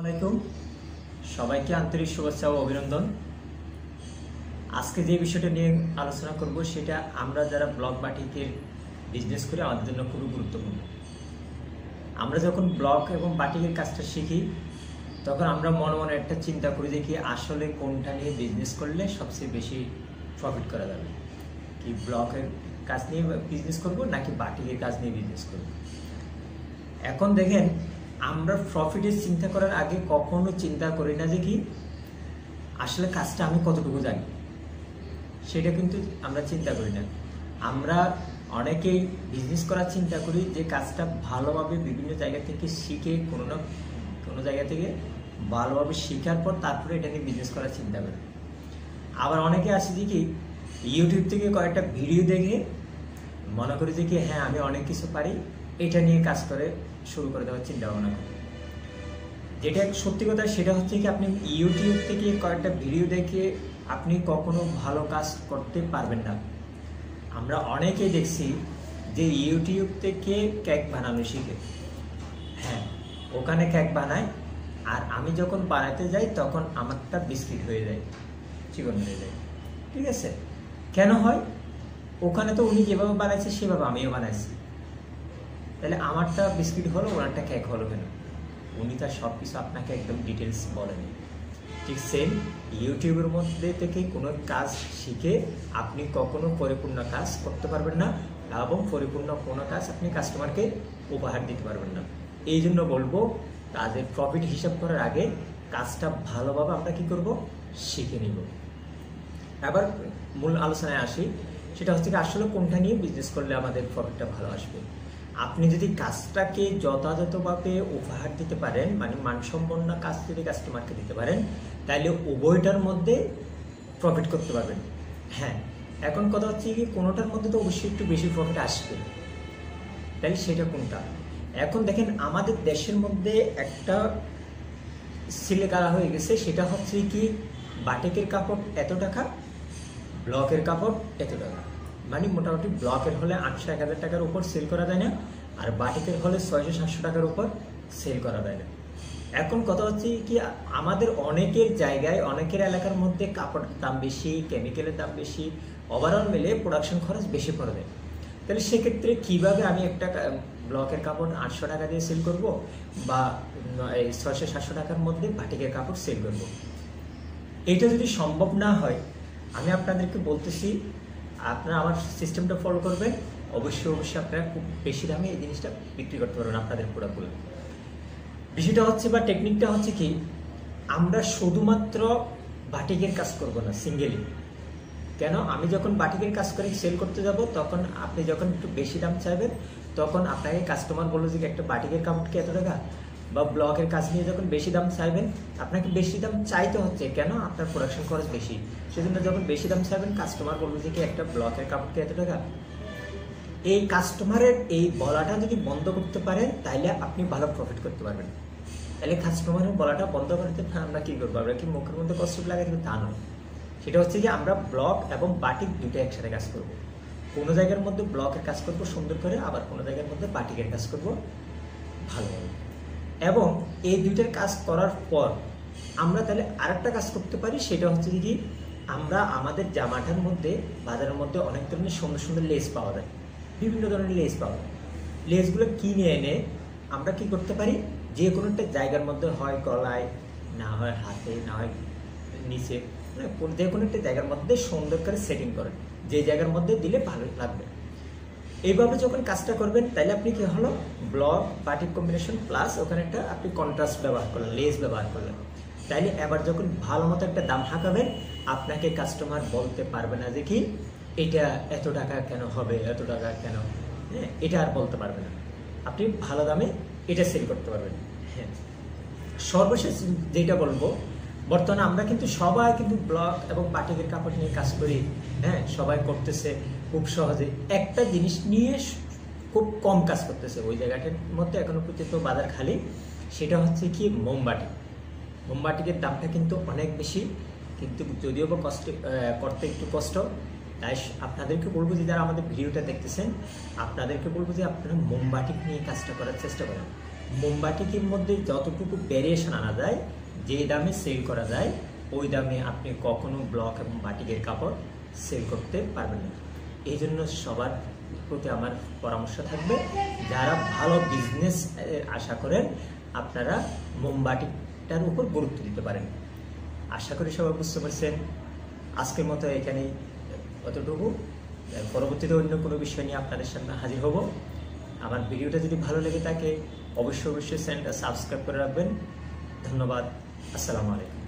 আলাইকুম। সবাইকে আন্তরিক শুভেচ্ছা ও অভিনন্দন। আজকে যে বিষয়টা নিয়ে আলোচনা করব সেটা আমরা যারা ব্লগ বাটিকের বিজনেস করি, আমাদের জন্য খুবই গুরুত্বপূর্ণ। আমরা যখন ব্লগ এবং বাটিকের কাজটা শিখি, তখন আমরা মনে মনে একটা চিন্তা করি যে কি আসলে কোনটা নিয়ে বিজনেস করলে সবচেয়ে বেশি প্রফিট করা যাবে? কি ব্লকের কাজ নিয়ে বিজনেস করব নাকি বাটিকের কাজ নিয়ে বিজনেস করব? এখন দেখেন আমরা প্রফিটের চিন্তা করার আগে কখনো চিন্তা করি না যে কি, আসলে কাজটা আমি কতটুকু জানি? সেটা কিন্তু আমরা চিন্তা করি না। আমরা অনেকেই বিজনেস করার চিন্তা করি যে কাজটা ভালোভাবে বিভিন্ন জায়গা থেকে শিখে কোনো না কোনো জায়গা থেকে ভালোভাবে শেখার পর তারপরে এটা নিয়ে বিজনেস করার চিন্তা করি। আবার অনেকে আছে যে কি ইউটিউব থেকে কয়েকটা ভিডিও দেখে মনে করি যে কি হ্যাঁ আমি অনেক কিছু পারি। এটা নিয়ে কাজ করে শুরু করে দেওয়ার চিন্তা ভাবনা করি। যেটা সত্যি কথা সেটা হচ্ছে কি, আপনি ইউটিউব থেকে কয়েকটা ভিডিও দেখে আপনি কখনো ভালো কাজ করতে পারবেন না। আমরা অনেকেই দেখছি যে ইউটিউব থেকে কেক বানানো শিখে। হ্যাঁ ওখানে কেক বানায়, আর আমি যখন বানাতে যাই তখন আমারটা বিস্কিট হয়ে যায়, চিকন হয়ে যায়। ঠিক আছে? কেন হয়? ওখানে তো উনি যেভাবে বানাইছে সেভাবে আমিও বানাইছি। তাহলে আমারটা বিস্কিট হলো, ওনারটা কেক হলো কেন? উনি তার সব কিছু আপনাকে একদম ডিটেলস বলেন। ঠিক সেম ইউটিউবের মধ্যে থেকে কোনো কাজ শিখে আপনি কখনো পরিপূর্ণ কাজ করতে পারবেন না এবং পরিপূর্ণ কোনো কাজ আপনি কাস্টমারকে উপহার দিতে পারবেন না। এই জন্য বলব, তাদের প্রফিট হিসাব করার আগে কাজটা ভালোভাবে আমরা কি করব? শিখে নিব। এবার মূল আলোচনায় আসি, সেটা হচ্ছে আসলে কোনটা নিয়ে বিজনেস করলে আমাদের প্রফিটটা ভালো আসবে? আপনি যদি কাজটাকে যথাযথভাবে উপহার দিতে পারেন মানে মানসম্পন্ন কাজ যদি কাস্টমারকে দিতে পারেন তাহলে উভয়টার মধ্যে প্রফিট করতে পারবেন। হ্যাঁ এখন কথা হচ্ছে কি, কোনোটার মধ্যে তো অবশ্যই একটু বেশি প্রফিট আসবে। তাই সেটা কোনটা? এখন দেখেন, আমাদের দেশের মধ্যে একটা সিলে গাড়া হয়ে গেছে, সেটা হচ্ছে কি, বাটিকের কাপড় এত টাকা ব্লকের কাপড় এত টাকা। মানে মোটামুটি ব্লকের হলে আটশো, এক হাজার টাকার উপর সেল করা যায় না, আর বাটিকের হলে ছয়শো, সাতশো টাকার উপর সেল করা যায় না। এখন কথা হচ্ছে কি, আমাদের অনেকের জায়গায়, অনেকের এলাকার মধ্যে কাপড়ের দাম বেশি কেমিক্যালের দাম বেশি ওভারঅল মিলে প্রোডাকশন খরচ বেশি পড়বে। তাহলে সেক্ষেত্রে কীভাবে আমি একটা ব্লকের কাপড় আটশো টাকা দিয়ে সেল করব, বা এই ছয়শো, সাতশো টাকার মধ্যে বাটিকের কাপড় সেল করব? এটা যদি সম্ভব না হয়, আমি আপনাদেরকে বলতেছি আপনারা আমার সিস্টেমটা ফলো করবেন। অবশ্যই অবশ্যই আপনারা খুব বেশি দামে এই জিনিসটা বিক্রি করতে পারবেন আপনাদের প্রোডাক্টগুলো বিষয়টা হচ্ছে বা টেকনিকটা হচ্ছে কি, আমরা শুধুমাত্র বাটিকের কাজ করব না সিঙ্গেলি কেন? আমি যখন বাটিকের কাজ করে সেল করতে যাব, তখন আপনি যখন একটু বেশি দাম চাইবেন, তখন আপনাকে কাস্টমার বলল যে, একটা বাটিকের কাপড় কি এত টাকা? বা ব্লকের কাজ নিয়ে যখন বেশি দাম চাইবেন আপনাকে বেশি দাম চাইতে হচ্ছে, কেন? আপনার প্রোডাকশন খরচ বেশি। সেজন্য যখন বেশি দাম চাইবেন কাস্টমার বলবে যে, কি একটা ব্লকের কাপড় কি এত টাকা? এই কাস্টমারের এই বলাটা যদি বন্ধ করতে পারেন তাহলে আপনি ভালো প্রফিট করতে পারবেন। তাহলে কাস্টমারের বলাটা বন্ধ করতে আমরা কী করব? আমরা কি মুখের মধ্যে কষ্ট লাগাই দেবো? তা নয়। সেটা হচ্ছে যে, আমরা ব্লক এবং বাটিক দুটো একসাথে কাজ করব। কোনো জায়গার মধ্যে ব্লকের কাজ করব সুন্দর করে, আবার কোনো জায়গার মধ্যে বাটিকের কাজ করব ভালোভাবে এবং এই দুইটার কাজ করার পর আমরা তাহলে আরেকটা কাজ করতে পারি, সেটা হচ্ছে কি আমরা আমাদের জামাটার মধ্যে, বাজারের মধ্যে অনেক ধরনের সুন্দর সুন্দর লেস পাওয়া যায়, বিভিন্ন ধরনের লেস পাওয়া যায়। লেসগুলো কিনে এনে আমরা কি করতে পারি? যে কোনো একটা জায়গার মধ্যে হয় গলায়, না হয় হাতে, না হয় নিচে যে কোনো একটা জায়গার মধ্যে সুন্দর করে সেটিং করেন যে জায়গার মধ্যে দিলে ভালো লাগবে। এইভাবে যখন কাজটা করবেন তাহলে আপনি কি হলো? ব্লক বাটিক কম্বিনেশন প্লাস ওখানে একটা আপনি কন্ট্রাস্ট ব্যবহার করলেন লেস ব্যবহার করলেন। তাইলে এবার যখন ভালো মতো একটা দাম হাঁকাবেন, আপনাকে কাস্টমার বলতে পারবে না যে কি, এটা এত টাকা কেন হবে? এত টাকা কেন? হ্যাঁ এটা আর বলতে পারবে না। আপনি ভালো দামে এটা সেল করতে পারবেন। হ্যাঁ। সর্বশেষ যেটা বলব বর্তমানে আমরা কিন্তু সবাই কিন্তু ব্লক এবং বাটিকের কাপড় নিয়ে কাজ করি। হ্যাঁ সবাই করতেছে খুব সহজে। একটা জিনিস নিয়ে খুব কম কাজ করতেছে। ওই জায়গাটার মধ্যে এখনও পর্যন্ত বাজার খালি। সেটা হচ্ছে কি মোমবাটি মোমবাটিকের দামটা কিন্তু অনেক বেশি। কিন্তু যদিও বা কষ্ট করতে একটু কষ্ট, তাই আপনাদেরকে বলব যে যারা আমাদের ভিডিওটা দেখতেছেন, আপনাদেরকে বলব যে আপনারা মোমবাটি নিয়ে কাজটা করার চেষ্টা করেন। মোমবাটিকের মধ্যে যতটুকু ভ্যারিয়েশন আনা যায় যে দামে সেল করা যায়, ওই দামে আপনি কখনো ব্লক এবং বাটিকের কাপড় সেল করতে পারবেন না। এই জন্য সবার প্রতি আমার পরামর্শ থাকবে, যারা ভালো বিজনেস আশা করেন, আপনারা মোমবাটিকটার উপর গুরুত্ব দিতে পারেন। আশা করি সবাই বুঝতে পারছেন। আজকের মতো এখানেই অতটুকু পরবর্তীতে অন্য কোনো বিষয় নিয়ে আপনাদের সামনে হাজির হব। আমার ভিডিওটা যদি ভালো লেগে থাকে, অবশ্যই অবশ্যই চ্যানেলটা সাবস্ক্রাইব করে রাখবেন। ধন্যবাদ। আসসালামু আলাইকুম।